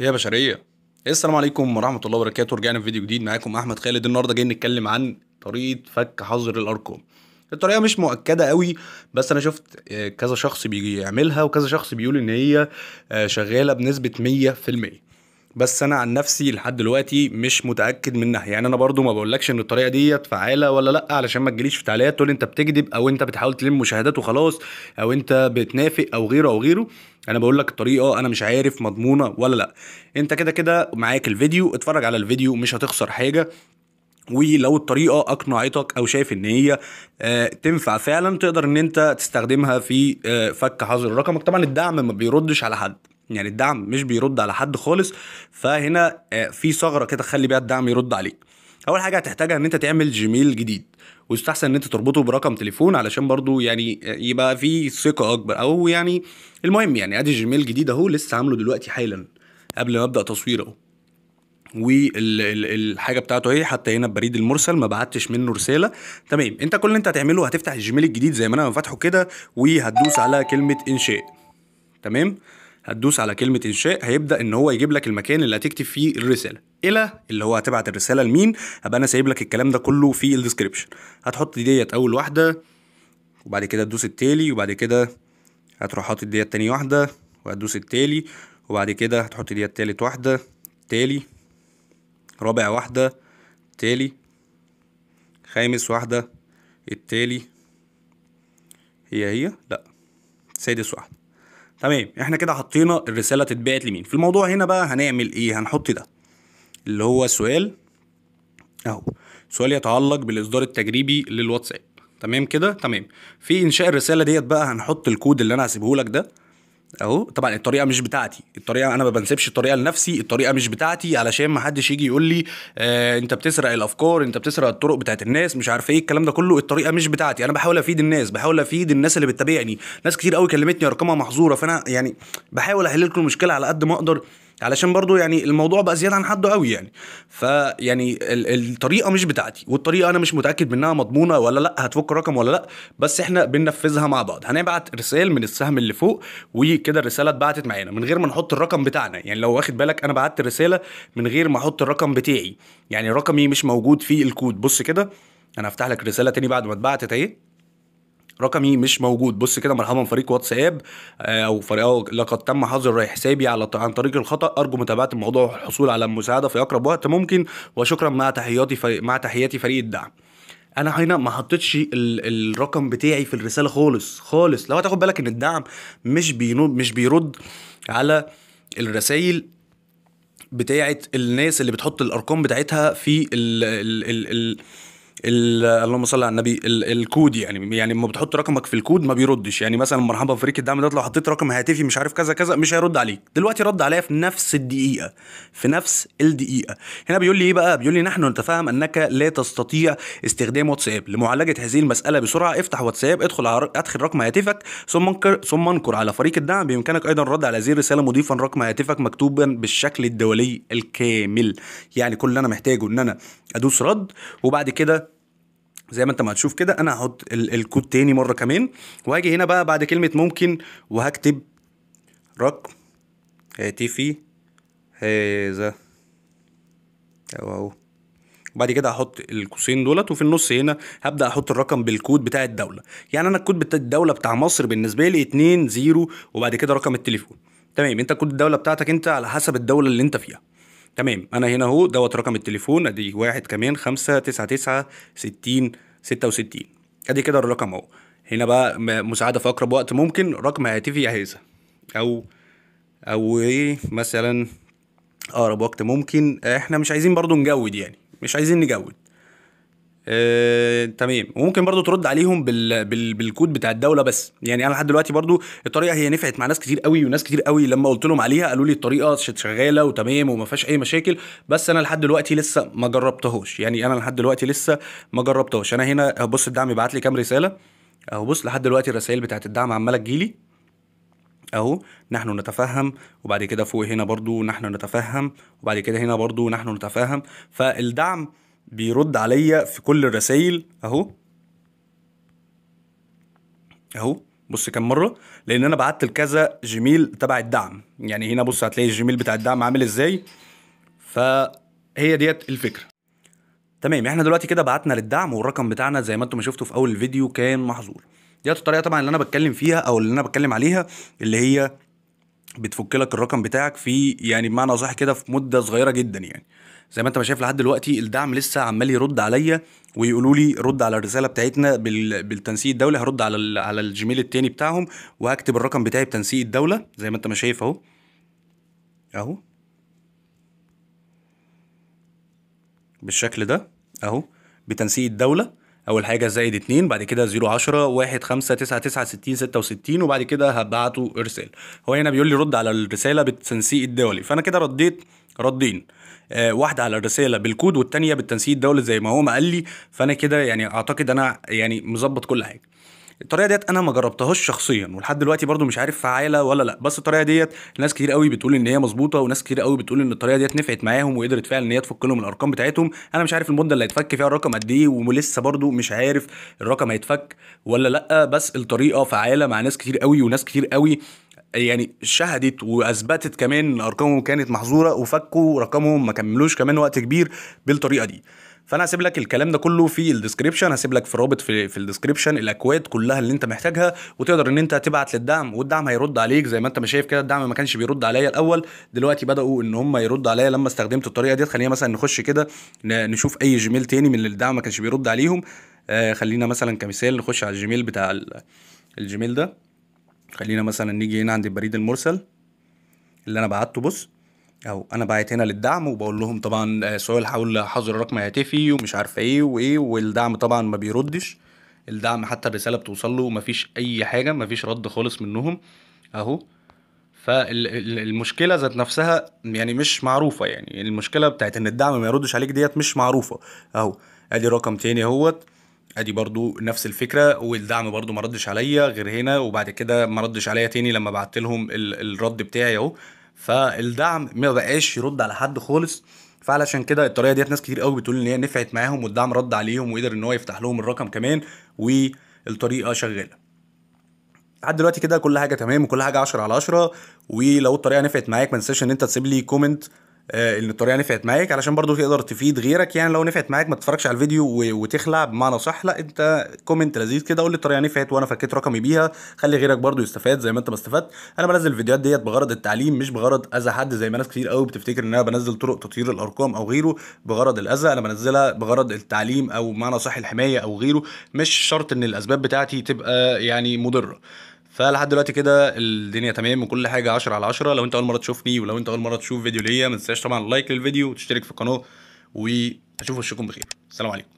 يا بشرية. السلام عليكم ورحمة الله وبركاته. رجعنا في فيديو جديد معاكم أحمد خالد. النهاردة جايين نتكلم عن طريقة فك حظر الأرقام. الطريقة مش مؤكدة قوي بس أنا شفت آه، كذا شخص بيجي يعملها وكذا شخص بيقول إن هي آه، مية في المية. بس أنا عن نفسي لحد دلوقتي مش متأكد منها يعني أنا برضو ما بقولكش إن الطريقة ديت فعالة ولا لأ علشان ما تجيليش في تعليقات تقول أنت بتكذب أو أنت بتحاول تلم مشاهدات وخلاص أو أنت بتنافق أو غيره أو غيره. أنا بقول لك الطريقة أنا مش عارف مضمونة ولا لا. انت كده كده معاك الفيديو اتفرج على الفيديو مش هتخسر حاجة. ولو الطريقة اقنعتك أو شايف ان هي آه، تنفع فعلا تقدر ان انت تستخدمها في آه، فك حظر رقمك. طبعا الدعم ما بيردش على حد. يعني الدعم مش بيرد على حد خالص. فهنا آه، في ثغرة كده خلي بيها الدعم يرد عليك. أول حاجة هتحتاجها إن أنت تعمل جيميل جديد ويستحسن إن أنت تربطه برقم تليفون علشان برضو يعني يبقى في ثقة أكبر أو يعني المهم يعني أدي Gmail جديد أهو لسه عامله دلوقتي حالا قبل ما أبدأ تصوير أهو. والحاجة بتاعته أهي حتى هنا البريد المرسل ما بعتش منه رسالة. تمام أنت كل اللي أنت هتعمله هتفتح ال Gmail الجديد زي ما أنا فاتحه كده وهتدوس على كلمة إنشاء. تمام؟ هتدوس على كلمة إنشاء هيبدأ إن هو يجيب لك المكان اللي هتكتب فيه الرسالة. إلى اللي هو هتبعت الرسالة لمين هبقى أنا سايب لك الكلام ده كله في ال description هتحط ديت أول واحدة وبعد كده تدوس التالي وبعد كده هتروح حاطط ديت تاني واحدة وهتدوس التالي وبعد كده هتحط ديت تالت واحدة تالي رابع واحدة تالي خامس واحدة التالي. هي هي؟ لأ. سادس واحدة. تمام. إحنا كده حطينا الرسالة تتبعت لمين؟ في الموضوع هنا بقى هنعمل إيه؟ هنحط ده. اللي هو سؤال اهو. سؤال يتعلق بالإصدار التجريبي للواتساب. تمام كده؟ تمام. في إنشاء الرسالة ديت بقى هنحط الكود اللي أنا هسيبه لك ده. أهو. طبعا الطريقة مش بتاعتي. الطريقة أنا ما بنسيبش الطريقة لنفسي الطريقة مش بتاعتي علشان ما حدش يجي يقول لي آه أنت بتسرق الأفكار أنت بتسرق الطرق بتاعت الناس مش عارف إيه الكلام ده كله. الطريقة مش بتاعتي. أنا بحاول أفيد الناس بحاول أفيد الناس اللي بتتابعني. ناس كتير قوي كلمتني أرقامها محظورة فأنا يعني بحاول أحل لكم المشكلة على قد ما أقدر. علشان برضو يعني الموضوع بقى زيادة عن حده قوي يعني. فيعني ال- الطريقة مش بتاعتي والطريقة أنا مش متأكد منها مضمونة ولا لأ هتفك الرقم ولا لأ بس إحنا بننفذها مع بعض. هنبعت رسائل من السهم اللي فوق وكده الرسالة اتبعتت معانا من غير ما نحط الرقم بتاعنا. يعني لو واخد بالك أنا بعت الرساله من غير ما أحط الرقم بتاعي. يعني رقمي مش موجود في الكود. بص كده أنا هفتح لك الرساله تاني بعد ما اتبعتت أهي. رقمي مش موجود. بص كده مرحبا فريق واتساب. آه، أو فريق لقد تم حظر حسابي على عن طريق الخطأ. أرجو متابعة الموضوع والحصول على المساعده في أقرب وقت ممكن. وشكرا مع تحياتي فريق مع تحياتي فريق الدعم. أنا هنا ما حطيتش ال- الرقم بتاعي في الرسالة خالص خالص. لو هتاخد بالك إن الدعم مش بينود مش بيرد على الرسائل بتاعت الناس اللي بتحط الأرقام بتاعتها في ال ال ال ال ال اللهم صل على النبي ال الكود يعني يعني لما بتحط رقمك في الكود ما بيردش. يعني مثلا مرحبا فريق الدعم ده لو حطيت رقم هاتفي مش عارف كذا كذا مش هيرد عليك. دلوقتي رد عليا في نفس الدقيقة في نفس الدقيقة. هنا بيقول لي إيه بقى؟ بيقول لي نحن نتفهم أنك لا تستطيع استخدام واتساب. لمعالجة هذه المسألة بسرعة افتح واتساب ادخل على ادخل رقم هاتفك ثم انكر ثم انكر على فريق الدعم. بإمكانك أيضا الرد على هذه الرساله مضيفا رقم هاتفك مكتوبا بالشكل الدولي الكامل. يعني كل اللي أنا محتاجه إن أنا أدوس رد وبعد كده زي ما أنت ما هتشوف كده أنا هحط ال- الكود تاني مرة كمان. وهاجي هنا بقى بعد كلمة ممكن وهكتب رقم هاتفي هذا. أهو أهو. وبعد كده هحط القوسين دولت وفي النص هنا هبدأ أحط الرقم بالكود بتاع الدولة. يعني أنا الكود بتاع الدولة بتاع مصر بالنسبة لي 2 0 وبعد كده رقم التليفون. تمام أنت كود الدولة بتاعتك أنت على حسب الدولة اللي أنت فيها. تمام. أنا هنا أهو دوت رقم التليفون أدي واحد كمان خمسة تسعة تسعة ستين ستة وستين. أدي كده الرقم أهو. هنا بقى مساعدة في أقرب وقت. ممكن رقم هاتفي هذا أو أو إيه مثلا أقرب وقت ممكن. إحنا مش عايزين برضو نجود يعني. مش عايزين نجود. آه، تمام. وممكن برضو ترد عليهم بال... بال... بالكود بتاع الدولة بس. يعني أنا لحد دلوقتي برضو الطريقة هي نفعت مع ناس كتير قوي وناس كتير قوي لما قلت لهم عليها قالوا لي الطريقة شغالة وتمام وما فيهاش أي مشاكل بس أنا لحد دلوقتي لسه ما جربتهاش. يعني أنا لحد دلوقتي لسه ما جربتهاش. أنا هنا بص الدعم يبعت لي كام رسالة. أهو بص لحد دلوقتي الرسائل بتاعت الدعم عمالة تجيلي أهو نحن نتفهم وبعد كده فوق هنا برضو نحن نتفهم وبعد كده هنا برضو نحن نتفهم. فالدعم بيرد عليا في كل الرسائل أهو. أهو. بص كام مرة. لأن أنا بعت لكذا Gmail تبع الدعم. يعني هنا بص هتلاقي ال Gmail بتاع الدعم عامل إزاي. فهي ديت الفكرة. تمام. إحنا دلوقتي كده بعتنا للدعم والرقم بتاعنا زي ما أنتم ما شفتوا في أول الفيديو كان محظور. ديت الطريقة طبعا اللي أنا بتكلم فيها أو اللي أنا بتكلم عليها اللي هي بتفك لك الرقم بتاعك في يعني بمعنى صح كده في مدة صغيرة جدا يعني. زي ما انت ما شايف لحد دلوقتي الدعم لسه عمال يرد عليا ويقولوا لي رد على الرسالة بتاعتنا بال... بالتنسيق الدولي هرد على. على الجيميل التاني بتاعهم وهكتب الرقم بتاعي بتنسيق الدولة زي ما انت ما شايف اهو. اهو. بالشكل ده اهو. بتنسيق الدولة أول حاجة زائد اتنين بعد كده زيرو عشرة واحد خمسة تسعة تسعة ستين ستة وستين وبعد كده هبعته ارسال هو هنا بيقول لي رد على الرسالة بالتنسيق الدولي. فأنا كده رديت ردين آه واحدة على الرسالة بالكود والتانية بالتنسيق الدولي زي ما هو ما قال لي. فأنا كده يعني أعتقد أنا يعني مظبط كل حاجة. الطريقة ديت أنا ما جربتهاش شخصيا ولحد دلوقتي برضو مش عارف فعالة ولا لأ. بس الطريقة ديت ناس كتير قوي بتقول إن هي مظبوطة وناس كتير قوي بتقول إن الطريقة ديت نفعت معاهم وقدرت فعلا إن هي تفك لهم الأرقام بتاعتهم. أنا مش عارف المدة اللي هيتفك فيها الرقم قد إيه ولسه برضو مش عارف الرقم هيتفك ولا لأ. بس الطريقة فعالة مع ناس كتير قوي وناس كتير قوي يعني شهدت وأثبتت كمان ان أرقامهم كانت محظورة وفكوا رقمهم ما كملوش كمان وقت كبير بالطريقة دي. فأنا هسيب لك الكلام ده كله في ال description هسيب لك في رابط في, في ال description الأكواد كلها اللي أنت محتاجها وتقدر إن أنت تبعت للدعم والدعم هيرد عليك زي ما أنت ما شايف كده الدعم ما كانش بيرد عليا الأول دلوقتي بدأوا إن هم يردوا عليا لما استخدمت الطريقة ديت. خلينا مثلا نخش كده نشوف أي Gmail تاني من اللي الدعم ما كانش بيرد عليهم. آه خلينا مثلا كمثال نخش على ال Gmail بتاع ال Gmail ده. خلينا مثلا نيجي هنا عند البريد المرسل اللي أنا بعته بص اهو أنا باعت هنا للدعم وبقول لهم طبعا سؤال حول حظر رقم هاتفي ومش عارفه إيه وإيه والدعم طبعا ما بيردش. الدعم حتى الرسالة بتوصل له مفيش أي حاجة مفيش رد خالص منهم أهو. فالمشكلة ذات نفسها يعني مش معروفة يعني المشكلة بتاعت إن الدعم ما يردش عليك ديت مش معروفة أهو. أدي رقم تاني أهوت. ادي برضو نفس الفكرة والدعم برضو ما ردش عليا غير هنا وبعد كده ما ردش عليا تاني لما بعت لهم الرد بتاعي اهو. فالدعم ما بقاش يرد على حد خالص. فعلشان كده الطريقة ديت ناس كتير قوي بتقول إن هي نفعت معاهم والدعم رد عليهم وقدر إن هو يفتح لهم الرقم كمان والطريقة شغالة. لحد دلوقتي كده كل حاجة تمام وكل حاجة 10 على 10 ولو الطريقة نفعت معاك ما تنساش إن أنت تسيب لي comment ان الطريقة نفعت معاك علشان برضو تقدر تفيد غيرك. يعني لو نفعت معاك ما تتفرجش على الفيديو وتخلع بمعنى صح. لا انت comment لذيذ كده قول لي الطريقة نفعت وأنا فكيت رقمي بيها. خلي غيرك برضو يستفاد زي ما انت ما استفدت. أنا بنزل الفيديوهات ديت بغرض التعليم مش بغرض أذى حد زي ما ناس كتير قوي بتفتكر ان أنا بنزل طرق تطيير الأرقام أو غيره بغرض الأذى. أنا بنزلها بغرض التعليم أو بمعنى صح الحماية أو غيره. مش شرط إن الأسباب بتاعتي تبقى يعني مضرة. فلحد دلوقتي كده الدنيا تمام وكل حاجة 10 على 10 لو انت أول مرة تشوفني ولو انت أول مرة تشوف فيديو ليا ما تنساش طبعا لايك للفيديو وتشترك في القناة واشوف وشكم بخير. السلام عليكم.